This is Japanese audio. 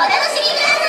お楽しみください。